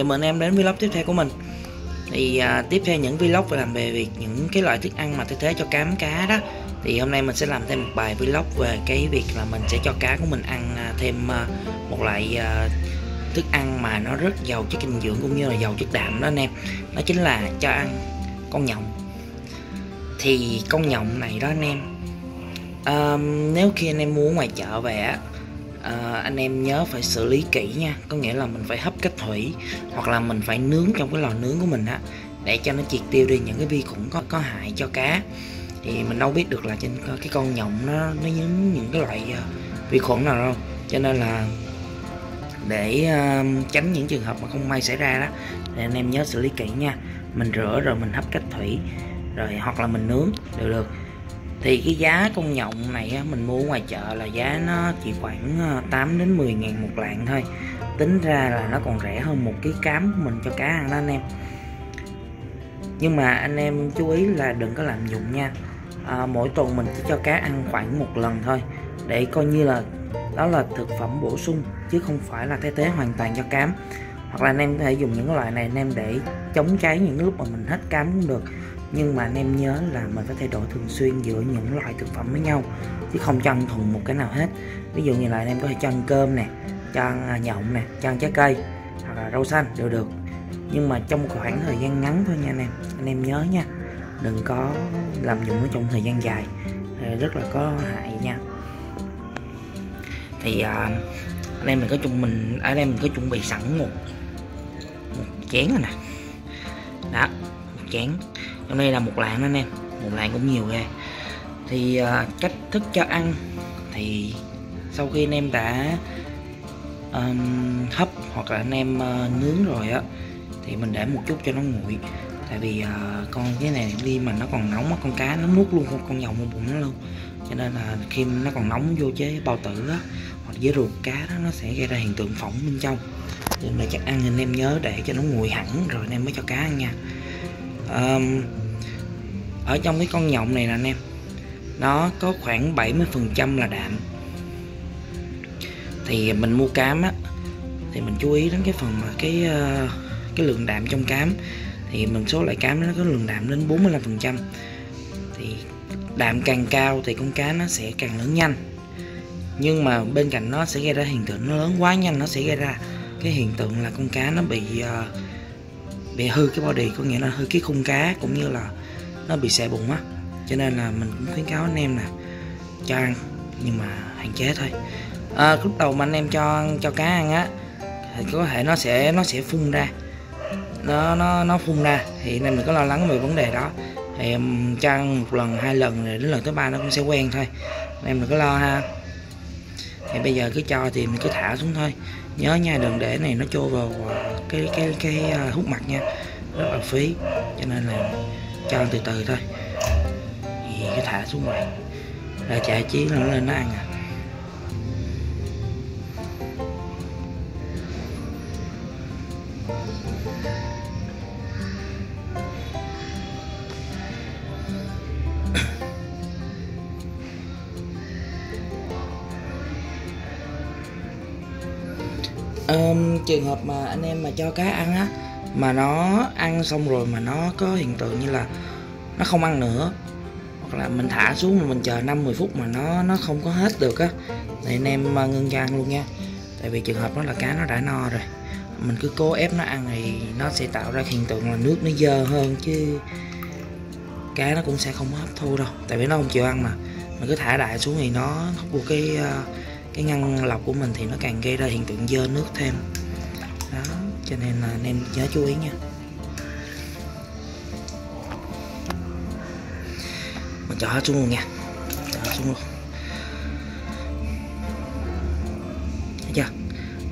chào mừng em đến vlog tiếp theo của mình. Thì à, tiếp theo những vlog về làm về việc những cái loại thức ăn mà thay thế cho cám cá đó thì hôm nay mình sẽ làm thêm một bài vlog về cái việc là mình sẽ cho cá của mình ăn à, thêm à, một loại à, thức ăn mà nó rất giàu chất dinh dưỡng cũng như là giàu chất đạm đó anh em. Đó chính là cho ăn con nhộng. Thì con nhộng này đó anh em à, nếu khi anh em mua ngoài chợ về á à, anh em nhớ phải xử lý kỹ nha. Có nghĩa là mình phải hấp cách thủy hoặc là mình phải nướng trong cái lò nướng của mình á để cho nó triệt tiêu đi. Những cái vi khuẩn có có hại cho cá. Thì mình đâu biết được là trên cái con nhộng nó nó những những cái loại ờ, vi khuẩn nào đâu. Cho nên là để uh, tránh những trường hợp mà không may xảy ra đó thì anh em nhớ xử lý kỹ nha. Mình rửa rồi mình hấp cách thủy rồi hoặc là mình nướng đều được thì cái giá con nhộng này á, mình mua ngoài chợ là giá nó chỉ khoảng ờ, 8 đến 10 ngàn một lạng thôi. Tính ra là nó còn rẻ hơn một ký cám của mình cho cá ăn đó anh em. Nhưng mà anh em chú ý là đừng có lạm dụng nha. À, mỗi tuần mình chỉ cho cá ăn khoảng một lần thôi. Để coi như là đó là thực phẩm bổ sung chứ không phải là thay thế hoàn toàn cho cám. Hoặc là anh em có thể dùng những loại này anh em để chống cháy những lúc mà mình hết cám cũng được nhưng mà anh em nhớ là mình phải thay đổi thường xuyên giữa những loại thực phẩm với nhau chứ không cho ăn thuần một cái nào hết. Ví dụ như là anh em có thể cho ăn cơm nè cho ăn à, nhộng nè cho ăn trái cây hoặc là rau xanh đều được. Nhưng mà trong khoảng thời gian ngắn thôi nha anh em anh em nhớ nha đừng có làm dụng nó trong thời gian dài à, rất là có hại nha. Thì à, anh em mình có chung mình anh em mình có chuẩn bị sẵn một một chén rồi nè. Đó một chén hôm nay là một lạng anh em một lạng cũng nhiều ghê thì à, cách thức cho ăn thì sau khi anh em đã um, hấp hoặc là anh em uh, nướng rồi á thì mình để một chút cho nó nguội. Tại vì uh, con cái này đi mà nó còn nóng con cá nó nuốt luôn con, con nhộng vào bụng nó luôn. Cho nên là khi nó còn nóng vô chế bao tử á hoặc với ruột cá đó nó sẽ gây ra hiện tượng phỏng bên trong. Nên là chắc ăn anh em nhớ để cho nó nguội hẳn rồi anh em mới cho cá ăn nha um, ở trong cái con nhộng này nè anh em nó có khoảng 70% là đạm. Thì mình mua cám á thì mình chú ý đến cái phần mà cái uh, cái lượng đạm trong cám. Thì mình số loại cám nó có lượng đạm đến 45% thì đạm càng cao thì con cá nó sẽ càng lớn nhanh. Nhưng mà bên cạnh nó sẽ gây ra hiện tượng nó lớn quá nhanh nó sẽ gây ra cái hiện tượng là con cá nó bị uh, bị hư cái body có nghĩa là hư cái khung cá cũng như là nó bị xệ bụng á. Cho nên là mình cũng khuyến cáo anh em nè cho ăn nhưng mà hạn chế thôi. À, lúc đầu mà anh em cho cho cá ăn á thì có thể nó sẽ nó sẽ phun ra. Nó nó nó phun ra thì anh em đừng có lo lắng về vấn đề đó. Thì em cho ăn một lần hai lần rồi đến lần thứ ba nó cũng sẽ quen thôi. Anh em đừng có lo ha. Thì bây giờ cứ cho thì mình cứ thả xuống thôi nhớ nha, đừng để này nó trôi vào cái cái cái à, hút mặt nha. Rất là phí, cho nên là cho từ từ thôi. Thì cứ thả xuống ngoài. Là chạy chí nó lên, nó ăn à. Um, trường hợp mà anh em mà cho cá ăn á mà nó ăn xong rồi mà nó có hiện tượng như là nó không ăn nữa hoặc là mình thả xuống mà mình chờ 5 10 phút mà nó nó không có hết được á thì anh em à, ngưng cho ăn luôn nha. Tại vì trường hợp đó là cá nó đã no rồi mình cứ cố ép nó ăn thì nó sẽ tạo ra hiện tượng là nước nó dơ hơn chứ cá nó cũng sẽ không hấp thu đâu. Tại vì nó không chịu ăn mà mình cứ thả đại xuống thì nó hút vô cái à, cái ngăn lọc của mình thì nó càng gây ra hiện tượng dơ nước thêm. Đó, cho nên là anh em nhớ chú ý nha. Mình cho hết xuống luôn nha. Cho hết xuống luôn. Thấy chưa?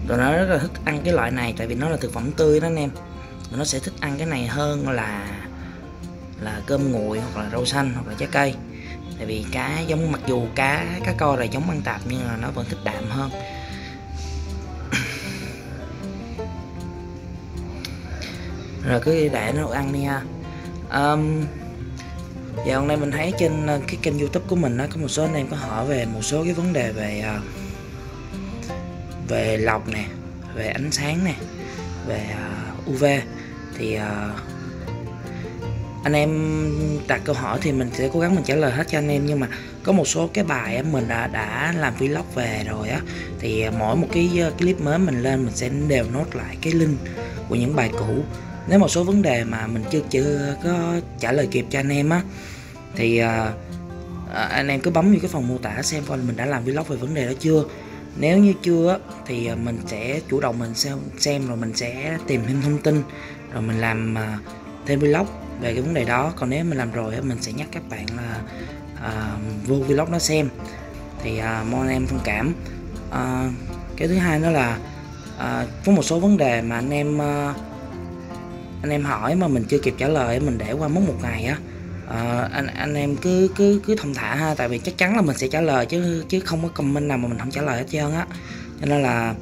Rồi nó rất là thích ăn cái loại này, tại vì nó là thực phẩm tươi đó anh em. Nó sẽ thích ăn cái này hơn là là cơm nguội hoặc là rau xanh hoặc là trái cây tại vì cá giống mặc dù cá cá co là giống ăn tạp nhưng mà nó vẫn thích đạm hơn. Rồi cứ để nó ăn đi ha. Um, hôm nay mình thấy trên ờ, cái kênh youtube của mình nó có một số anh em có hỏi về một số cái vấn đề về uh, về lọc nè về ánh sáng nè về ờ, uh, UV thì uh, anh em đặt câu hỏi thì mình sẽ cố gắng mình trả lời hết cho anh em nhưng mà có một số cái bài mình đã đã làm vlog về rồi á thì mỗi một cái ờ, clip mới mình lên mình sẽ đều nốt lại cái link của những bài cũ. Nếu một số vấn đề mà mình chưa chưa có trả lời kịp cho anh em á thì uh, anh em cứ bấm vào cái phần mô tả xem coi mình đã làm vlog về vấn đề đó chưa. Nếu như chưa thì mình sẽ chủ động mình xem xem rồi mình sẽ tìm thêm thông tin rồi mình làm uh, thêm vlog về cái vấn đề đó. Còn nếu mình làm rồi mình sẽ nhắc các bạn là uh, vô vlog nó xem. Thì uh, mong anh em thông cảm. Uh, cái thứ hai đó là uh, có một số vấn đề mà anh em uh, anh em hỏi mà mình chưa kịp trả lời mình để qua mất một ngày á. Uh, anh anh em cứ cứ cứ thông thả ha tại vì chắc chắn là mình sẽ trả lời chứ chứ không có comment nào mà mình không trả lời hết trơn á. Cho nên là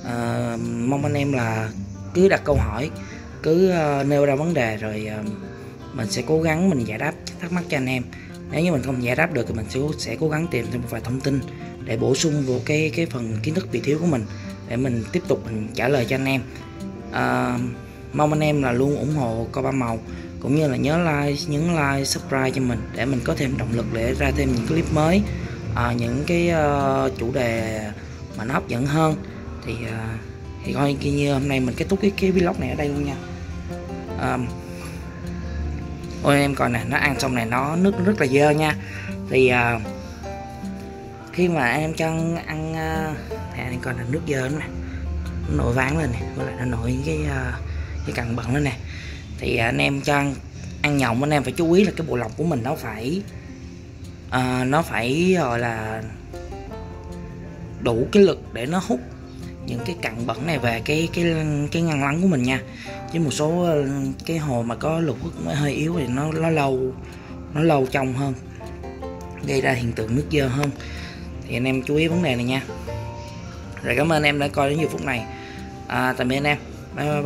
uh, mong anh em là cứ đặt câu hỏi cứ ờ, nêu ra vấn đề rồi ờ, mình sẽ cố gắng mình giải đáp thắc mắc cho anh em. Nếu như mình không giải đáp được thì mình sẽ sẽ cố gắng tìm thêm một vài thông tin để bổ sung vào cái cái phần kiến thức bị thiếu của mình để mình tiếp tục mình trả lời cho anh em. À, mong anh em là luôn ủng hộ co ba màu cũng như là nhớ like nhấn like subscribe cho mình để mình có thêm động lực để ra thêm những clip mới. À, những cái uh, chủ đề mà nó hấp dẫn hơn. Thì uh, thì coi như hôm nay mình kết thúc cái cái vlog này ở đây luôn nha um, ôi em coi nè nó ăn xong này nó nước rất là dơ nha. Thì uh, khi mà em cho ăn uh, nè em coi là nước dơ nè. Nó nổi ván lên nè với lại nó nổi cái uh, cái cặn bẩn lên nè. Thì anh em cho ăn, ăn nhộng anh em phải chú ý là cái bộ lọc của mình nó phải uh, nó phải gọi là đủ cái lực để nó hút những cái cặn bẩn này về cái cái cái ngăn lắng của mình nha. Chứ một số ờ, cái hồ mà có lục hút mới hơi yếu thì nó nó lâu nó lâu trong hơn gây ra hiện tượng nước dơ hơn. Thì anh em chú ý vấn đề này nha. Rồi cảm ơn em đã coi đến nhiều phút này. À, tạm biệt anh em. Bye bye, bye.